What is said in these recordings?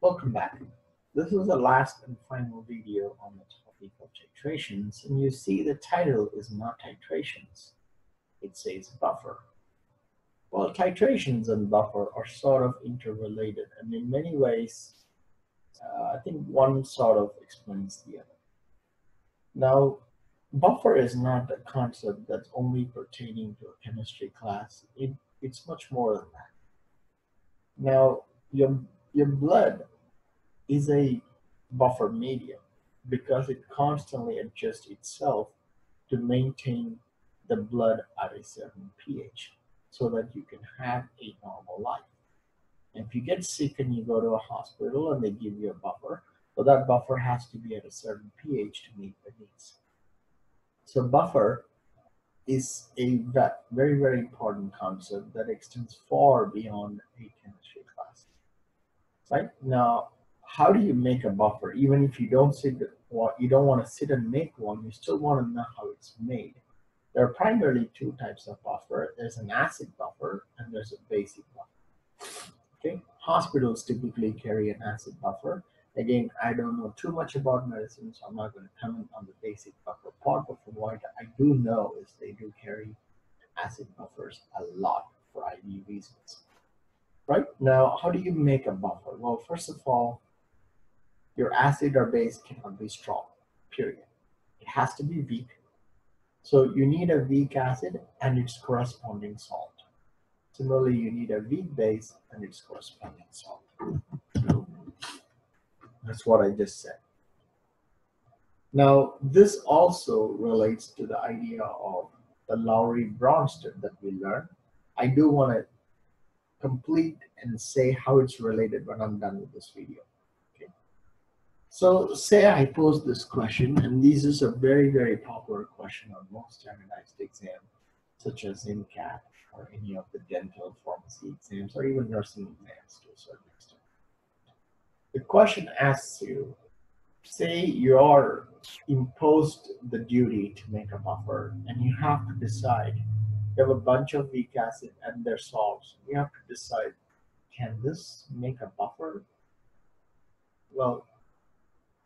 Welcome back. This is the last and final video on the topic of titrations, and you see the title is not titrations. It says buffer. Well, titrations and buffer are sort of interrelated, and in many ways, uh, I think one sort of explains the other. Now, buffer is not a concept that's only pertaining to a chemistry class. It, it's much more than that. Now, your, your blood is a buffer medium because it constantly adjusts itself to maintain the blood at a certain pH so that you can have a normal life. And if you get sick and you go to a hospital and they give you a buffer, well, that buffer has to be at a certain pH to meet the needs. So buffer is a very, very important concept that extends far beyond a chemistry class. Right? Now, how do you make a buffer? Even if you don't sit, well, you don't want to sit and make one, you still want to know how it's made. There are primarily two types of buffer. There's an acid buffer and there's a basic buffer. Okay, hospitals typically carry an acid buffer. Again, I don't know too much about medicine, so I'm not going to comment on the basic buffer part, but from what I do know is they do carry acid buffers a lot for IV reasons. Right, now how do you make a buffer? Well, first of all, your acid or base cannot be strong, period. It has to be weak. So you need a weak acid and its corresponding salt. Similarly, you need a weak base and its corresponding salt. That's what I just said. Now, this also relates to the idea of the Lowry-Bronsted that we learned. I do want to complete and say how it's related when I'm done with this video. Okay. So say I pose this question, and this is a very, very popular question on most standardized exams, such as in MCAT or any of the dental pharmacy exams, or even nursing exams to a certain. The question asks you, say you are imposed the duty to make a buffer, and you have to decide you have a bunch of weak acid and their salts. You have to decide, can this make a buffer? Well,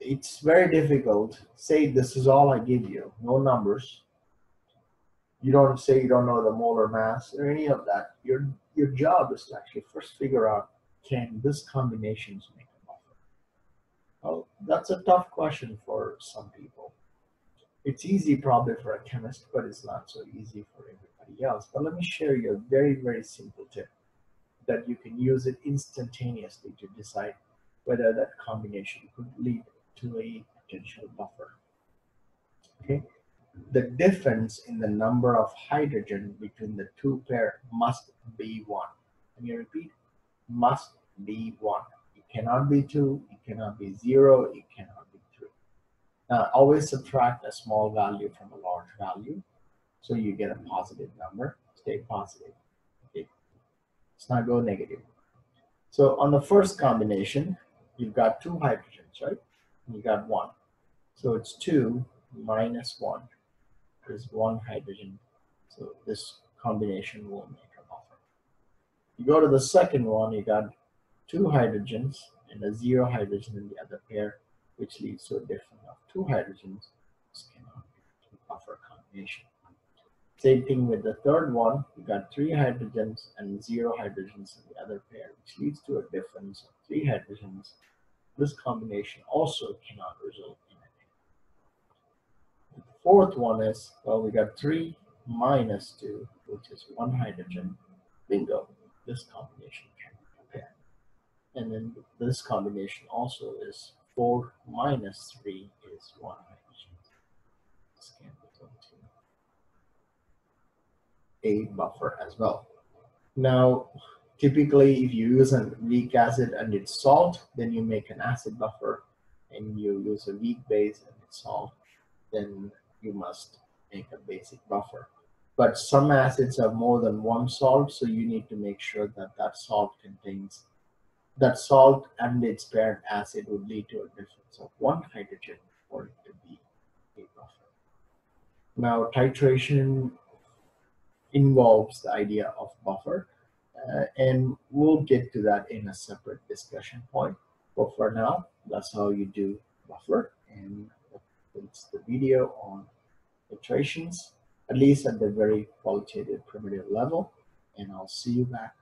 it's very difficult. Say this is all I give you, no numbers. You don't say you don't know the molar mass or any of that. Your your job is to actually first figure out can this combinations make that's a tough question for some people. It's easy probably for a chemist, but it's not so easy for everybody else. But let me share you a very, very simple tip that you can use it instantaneously to decide whether that combination could lead to a potential buffer. Okay, the difference in the number of hydrogen between the two pair must be one. Let me repeat, must be one. Cannot be two, it cannot be zero, it cannot be three. Now always subtract a small value from a large value. So you get a positive number, stay positive. Okay. Let's not go negative. So on the first combination, you've got two hydrogens, right? you got one. So it's two minus one. There's one hydrogen. So this combination will make a buffer. You go to the second one, you got two hydrogens and a zero hydrogen in the other pair, which leads to a difference of two hydrogens. This cannot be a buffer combination. Same thing with the third one, you got three hydrogens and zero hydrogens in the other pair, which leads to a difference of three hydrogens this combination also cannot result in anything. The fourth one is, well, we got 3 minus 2, which is 1 hydrogen. Bingo, this combination. And then this combination also is 4 minus 3 is 1 hydrogen. This can result in a buffer as well. Now, Typically, if you use a weak acid and it's salt, then you make an acid buffer, and you use a weak base and it's salt, then you must make a basic buffer. But some acids have more than one salt, so you need to make sure that that salt contains that salt and its parent acid would lead to a difference of one hydrogen for it to be a buffer. Now, titration involves the idea of buffer, uh, and we'll get to that in a separate discussion point. But for now, that's how you do buffer, and it's the video on titrations, at least at the very qualitative primitive level. And I'll see you back